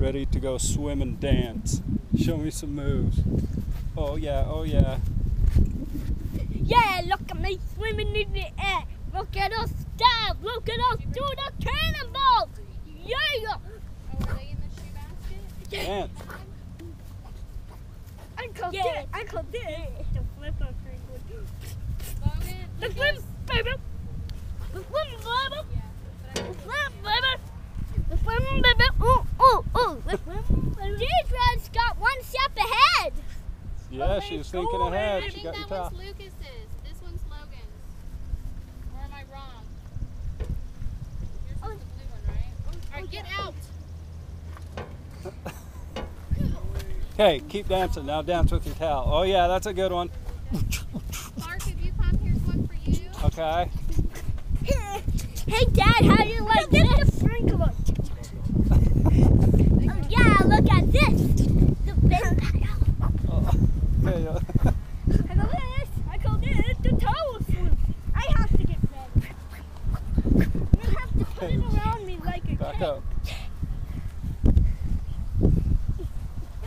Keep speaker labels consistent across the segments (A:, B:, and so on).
A: ready to go swim and dance. Show me some moves. Oh yeah, oh yeah.
B: Yeah, look at me swimming in the air. Look at us dive. Look at us do the cannonballs. Yeah.
C: Are they in the shoe basket?
A: Dance.
B: Uncle yeah. did. Uncle did. The flip of
C: Logan,
B: The
C: you
B: flip, baby. The flip, baby.
C: Yeah, but I
B: The flip, baby. The flip, baby. Ooh, ooh, ooh. The flip, baby. Deidre's got one step ahead.
A: Yeah, she was thinking ahead.
C: I
A: She got
C: that
A: top.
C: one's Lucas's. This one's Logan's. Or am I wrong? Yours is the blue one, right? Alright, get oh, out!
A: Okay, keep dancing. Now dance with your towel. Oh yeah, that's a good one.
C: Clark, if you come, here's one for you.
A: Okay.
B: Hey, Dad, how do you like this? The sprinkler. Oh, yeah, look at this. The vampire.
A: Okay. uh,
B: I go this. I go this. The towel swoop. I have to get ready. To around me like a
A: Back
B: cape.
A: up.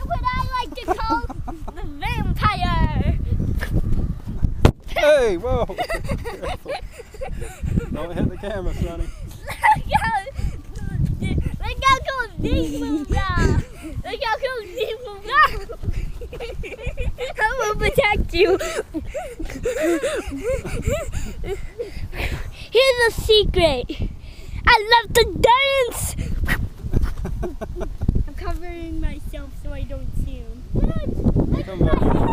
B: What I like to call the vampire.
A: Hey, whoa. Don't hit the camera, Sonny.
B: Look how, look how cool these moves are. Look how cool these moves are. I will protect you. Here's a secret. I love to dance. I'm covering myself so I don't see him. Look
A: Come back.